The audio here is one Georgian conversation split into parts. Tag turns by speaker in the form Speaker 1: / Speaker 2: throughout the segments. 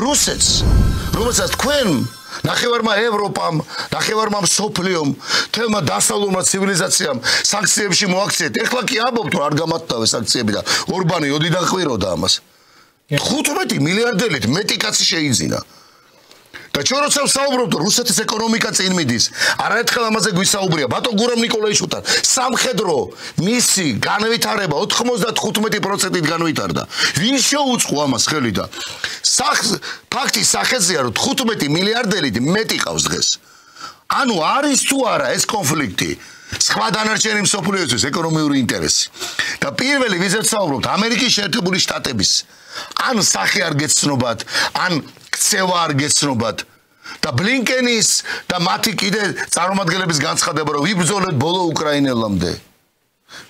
Speaker 1: რუსეთს რომელსაც თქვენ ნახევარმა ევროპამ, ნახევარმა სოფლიომ, თელმა დასავლურმა ცივილიზაციამ სანქციებში მოაქციეთ. ეხლა კი ამბობთ, რომ არ გამართავე სანქციები და ორბანი ოდიდან ყვიროდა ამას. 15 მილიარდელით მეტი კაცი შეიძინა. და ჩვენ როცა ვსაუბრობთ რუსეთის ეკონომიკა წინ მიდის არაერთხელ ამაზე გვისაუბრია. ბატონ გურამ ნიკოლაიშვილთან სამხედრო მისი განვითარება 95%-ით განვითარდა. ვინ შეუწყო ამას ხელი და ფაქტი სახეზეა რომ 15 მილიარდელით მეტი ყავს დღეს. ანუ არის თუ არა ეს კონფლიქტი? სხვა დანარჩენი მსოფლიოსთვის ეკონომიური ინტერესი. და პირველი ვიზეთ საუბრობთ ამერიკის შეერთებული შტატების. ან სახე არ გეცნობათ ან ქცევა არ გეცნობათ. და ბლინკენის და მათი კიდე წარმომადგენლების განცხადება რომ ვიბრძოლეთ ბოლო უკრაინელამდე.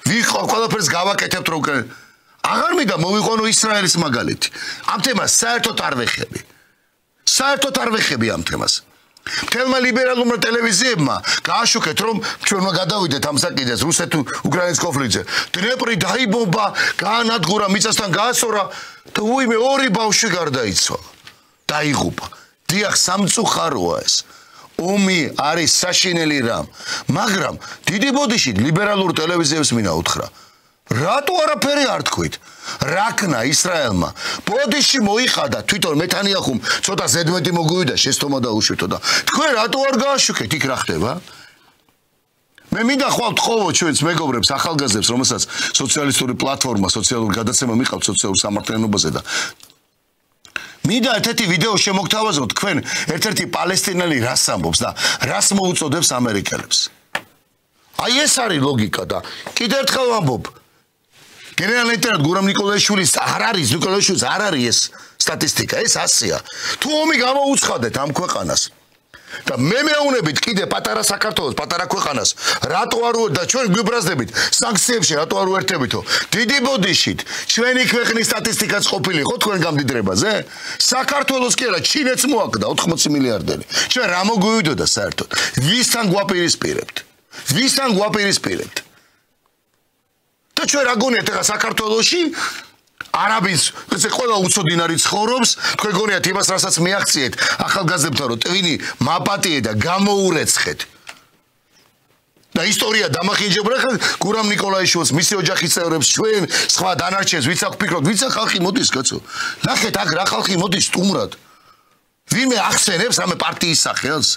Speaker 1: ვიყო ყველაფერს გავაკეთებთ რომ აღარ მინდა მოვიყვანო ისრაელის მაგალითი. ამ თემას საერთოდ არ ვეხები. საერთოდ არ ვეხები ამ თემას. თელმა ლიბერალურმა ტელევიზიებმა გააშუქეთ რომ ჩვენმა გადავიდეთ ამ საკითხს რუსეთ-უკრაინის კონფლიქტზე. დრეპრი დაიბომბა გაანადგურა მიწასთან გაასორა და უიმე ორი ბავშვი გარდაიცვალა დაიღუპა. დიახ, სამწუხაროა ეს. ომი არის საშინელი რამ, მაგრამ დიდი ბოდიში ლიბერალურ ტელევიზიებს მინა უთხრა. რატო არაფერი არ თქვით? რაკნა ისრაელმა ბოდიში მოიხადა თვითონ მეთანიახუმ ცოტა ზედმეტი მოგვივიდა შეცდომა დაუშვეთო და თქვენ რატო არ გააშუქეთ იქ რა ხდება? მე მინდა ხვალ თხოვო ჩვენს მეგობრებს ახალგაზრდებს რომელსაც სოციალისტური პლატფორმა სოციალური გადაცემა მიყავთ სოციალურ სამართლიანობაზე და მინდა ერთ-ერთი ვიდეო შემოგთავაზო თქვენ ერთ-ერთი პალესტინელი რას ამბობს და რას მოუწოდებს ამერიკელებს? აი ეს არის ლოგიკა და კიდევ ერთხელ ვამბობ. გენერალ-ლეიტენანტ გურამ ნიკოლაიშვილის არ არის ნიკოლაიშვილის არ არის ეს სტატისტიკა ეს ასია. თუ ომი გამოუცხადეთ ამ ქვეყანას და მე მეუნებით კიდე პატარა საქართველოს, პატარა ქვეყანას, რატო არ და ჩვენ გვიბრაზდებით სანქციებში რატო არ უერთებითო? დიდი ბოდიშით ჩვენი ქვეყნის სტატისტიკაც ყოფილიყო თქვენ გამდიდრებაზე? საქართველოს კი არა, ჩინეთს მოაკდა 80 მილიარდელი. ჩვენ რა მოგვივიდოდა საერთოდ? ვისთან გვაპირისპირებთ? ვისთან გვაპირისპირებთ? და ჩვენ რა გონიათ ახლა საქართველოსში არაბის ეს ყველა უცოდინარი ცხოვრობს თქვენ გონიათ იმას რასაც მიაღწიეთ. ახალგაზრდებთან რომ ტვინი მაპატიე და გამოურეცხეთ. და ისტორია დამახინჯებრა ხა გურამ ნიკოლაიშვილს მისი ოჯახის წევრებს ჩვენ სხვა დანარჩენს ვიც აქ ფიქრობთ ვიც აქ ხალხი მოდის კაცო. ნახეთ აქ რა ხალხი მოდის სტუმრად. ვინმე ახსენებს ამე პარტიის სახელს.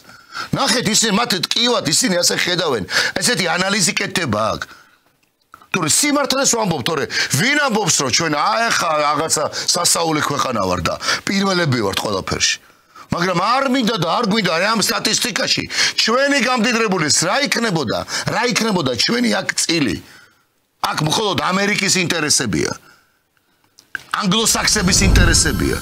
Speaker 1: ნახეთ ისინი მათ ტკივად ისინი ასე ხედავენ. ესეთი ანალიზი კეთდება აქ თორე სიმართლეს ვამბობ თორე ვინ ამბობს რომ ჩვენ აეხა რაღაცა სასაული ქვეყანა ვარ და პირველები ვართ ყველაფერში. მაგრამ არ მინდა და არ გვინდა ამ სტატისტიკაში ჩვენი გამდიდრებულის რა იქნებოდა რა იქნებოდა ჩვენი აქ წილი? აქ მხოლოდ ამერიკის ინტერესებია ანგლოსაქსების ინტერესებია